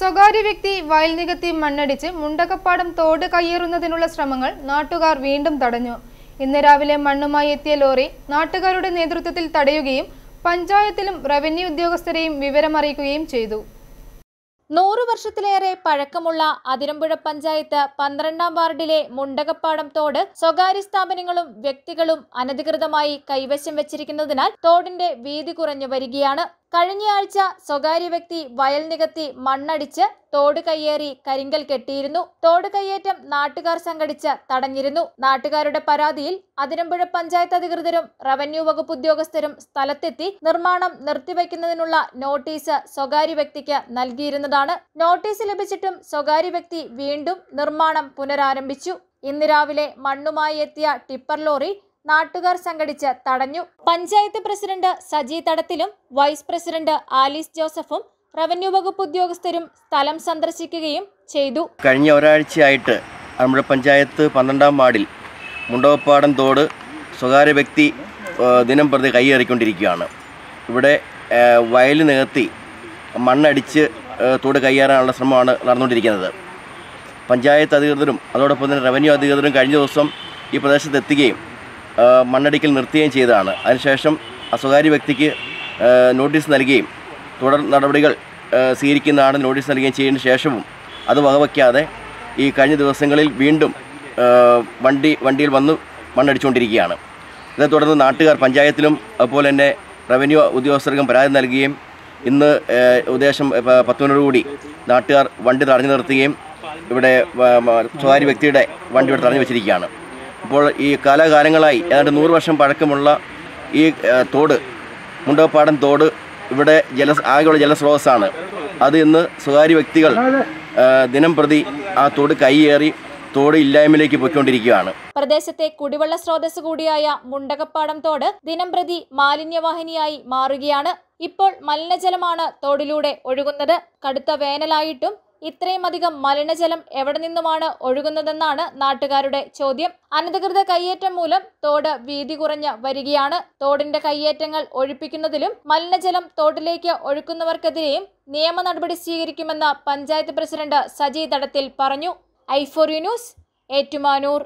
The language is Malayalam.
സ്വകാര്യ വ്യക്തി വയൽ നികത്തി മണ്ണടിച്ച് മുണ്ടക്കപ്പാടം തോട് കയ്യേറുന്നതിനുള്ള ശ്രമങ്ങൾ നാട്ടുകാർ വീണ്ടും തടഞ്ഞു. ഇന്ന് രാവിലെ മണ്ണുമായി എത്തിയ ലോറി നാട്ടുകാരുടെ നേതൃത്വത്തിൽ തടയുകയും പഞ്ചായത്തിലും റവന്യൂ ഉദ്യോഗസ്ഥരെയും വിവരമറിയിക്കുകയും ചെയ്തു. നൂറു വർഷത്തിലേറെ പഴക്കമുള്ള അതിരമ്പുഴ പഞ്ചായത്ത് പന്ത്രണ്ടാം വാർഡിലെ മുണ്ടകപ്പാടം തോട് സ്വകാര്യ സ്ഥാപനങ്ങളും വ്യക്തികളും അനധികൃതമായി കൈവശം വെച്ചിരിക്കുന്നതിനാൽ തോടിന്റെ വീതി കുറഞ്ഞു വരികയാണ് കഴിഞ്ഞയാഴ്ച സ്വകാര്യ വ്യക്തി വയൽ നികത്തി മണ്ണടിച്ച് തോട് കയ്യേറി കരിങ്കൽ കെട്ടിയിരുന്നു. തോട് കയ്യേറ്റം നാട്ടുകാർ സംഘടിച്ച് തടഞ്ഞിരുന്നു. നാട്ടുകാരുടെ പരാതിയിൽ അതിരമ്പുഴ പഞ്ചായത്ത് അധികൃതരും റവന്യൂ വകുപ്പ് ഉദ്യോഗസ്ഥരും സ്ഥലത്തെത്തി നിർമ്മാണം നിർത്തിവെക്കുന്നതിനുള്ള നോട്ടീസ് സ്വകാര്യ വ്യക്തിക്ക് നൽകിയിരുന്നതാണ്. നോട്ടീസ് ലഭിച്ചിട്ടും സ്വകാര്യ വ്യക്തി വീണ്ടും നിർമ്മാണം പുനരാരംഭിച്ചു. ഇന്ന് രാവിലെ മണ്ണുമായി എത്തിയ ടിപ്പർ ലോറി നാട്ടുകാർ സംഘടിച്ച് തടഞ്ഞു. പഞ്ചായത്ത് പ്രസിഡന്റ് സജി തടത്തിലും വൈസ് പ്രസിഡന്റ് ആലീസ് ജോസഫും റവന്യൂ വകുപ്പ് ഉദ്യോഗസ്ഥരും സ്ഥലം സന്ദർശിക്കുകയും ചെയ്തു. കഴിഞ്ഞ ഒരാഴ്ചയായിട്ട് നമ്മുടെ പഞ്ചായത്ത് പന്ത്രണ്ടാം വാർഡിൽ മുണ്ടവപ്പാടം തോട് സ്വകാര്യ വ്യക്തി ദിനം പ്രതി കൈയേറിക്കൊണ്ടിരിക്കുകയാണ് ഇവിടെ വയൽ നികത്തി മണ്ണടിച്ച് തോട് കൈയേറാനുള്ള ശ്രമമാണ് നടന്നുകൊണ്ടിരിക്കുന്നത്. പഞ്ചായത്ത് അധികൃതരും അതോടൊപ്പം തന്നെ റവന്യൂ അധികൃതരും കഴിഞ്ഞ ദിവസം ഈ പ്രദേശത്ത് എത്തുകയും മണ്ണടിക്കൽ നിർത്തുകയും ചെയ്തതാണ്. അതിനുശേഷം അസ്വകാര്യ സ്വകാര്യ വ്യക്തിക്ക് നോട്ടീസ് നൽകുകയും തുടർ നടപടികൾ സ്വീകരിക്കുന്നതാണ് നോട്ടീസ് നൽകുകയും ചെയ്തതിന് ശേഷവും അത് വകവയ്ക്കാതെ ഈ കഴിഞ്ഞ ദിവസങ്ങളിൽ വീണ്ടും വണ്ടി വണ്ടിയിൽ വന്ന് മണ്ണടിച്ചുകൊണ്ടിരിക്കുകയാണ്. ഇതേ തുടർന്ന് നാട്ടുകാർ പഞ്ചായത്തിലും അതുപോലെ തന്നെ റവന്യൂ ഉദ്യോഗസ്ഥർക്കും പരാതി നൽകുകയും ഇന്ന് ഉദ്ദേശം പ- പത്ത് മണിയോടുകൂടി നാട്ടുകാർ വണ്ടി തടഞ്ഞു നിർത്തുകയും ഇവിടെ സ്വകാര്യ വ്യക്തിയുടെ വണ്ടി ഇവിടെ തടഞ്ഞു വെച്ചിരിക്കുകയാണ്. ഇപ്പോൾ ഈ കാലാകാലങ്ങളായി ഏതാണ്ട് നൂറ് വർഷം പഴക്കമുള്ള ഈ തോട് മുണ്ടപ്പാടൻ തോട് ഇവിടെ ജല ആകെയുള്ള ജലസ്രോതസ്സാണ്. അത് ഇന്ന് സ്വകാര്യ വ്യക്തികൾ ദിനം പ്രതി ആ തോട് കൈയേറി തോട് ഇല്ലായ്മയിലേക്ക് പോയിക്കൊണ്ടിരിക്കുകയാണ്. പ്രദേശത്തെ കുടിവെള്ള സ്രോതസ് കൂടിയായ മുണ്ടകപ്പാടം തോട് ദിനംപ്രതി മാലിന്യവാഹിനിയായി മാറുകയാണ്. ഇപ്പോൾ മലിനജലമാണ് തോടിലൂടെ ഒഴുകുന്നത്. കടുത്ത വേനലായിട്ടും ഇത്രയും അധികം മലിനജലം എവിടെ നിന്നുമാണ് ഒഴുകുന്നതെന്നാണ് നാട്ടുകാരുടെ ചോദ്യം. അനധികൃത കയ്യേറ്റം മൂലം തോട് വീതി കുറഞ്ഞ് വരികയാണ്. തോടിന്റെ കയ്യേറ്റങ്ങൾ ഒഴിപ്പിക്കുന്നതിലും മലിനജലം തോട്ടിലേക്ക് ഒഴുക്കുന്നവർക്കെതിരെയും നിയമ നടപടി സ്വീകരിക്കുമെന്ന് പഞ്ചായത്ത് പ്രസിഡന്റ് സജി തടത്തിൽ പറഞ്ഞു. ഐഫോറി ന്യൂസ് ഏറ്റുമാനൂർ.